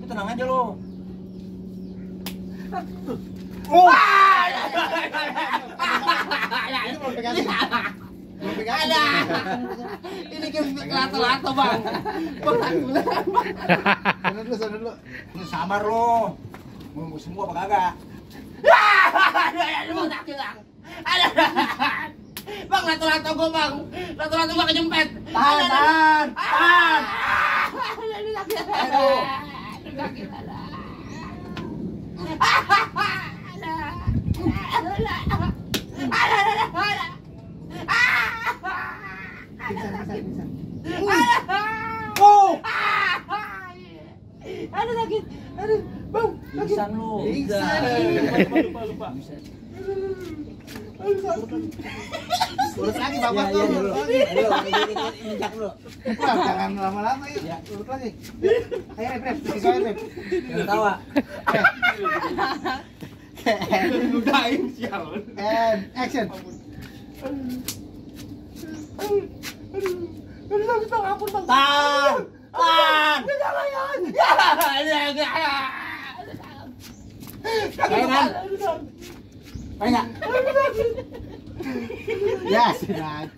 Lu tenang aja lo. Oh. Ini mau pegang sini. Mau pegang sini. Ini game lato-lato bang. Bang Sana dulu, sana dulu. Lu sabar lo. Mau sembuh apa kagak? Bang sakit bang. Ada. Bang lato-lato gua bang. Lato-lato gua kejempet. Tahan, tahan, tahan. Sakit. Aduh. Sakit. Oh, Aduh sakit. Aduh, bang. pingsan lu. Pingsan. Lupa, lupa, lupa. Urut lagi bapak Iya, tuh. iya, ini, ini, injak dulu. Wah, jangan lama-lama yuk. Ya. Urut lagi. Ayo, Rep, Rep. Visual, Rep. Jangan tawa. Ludahin sial. And action. Aduh sakit bang, ampun Ya, ya,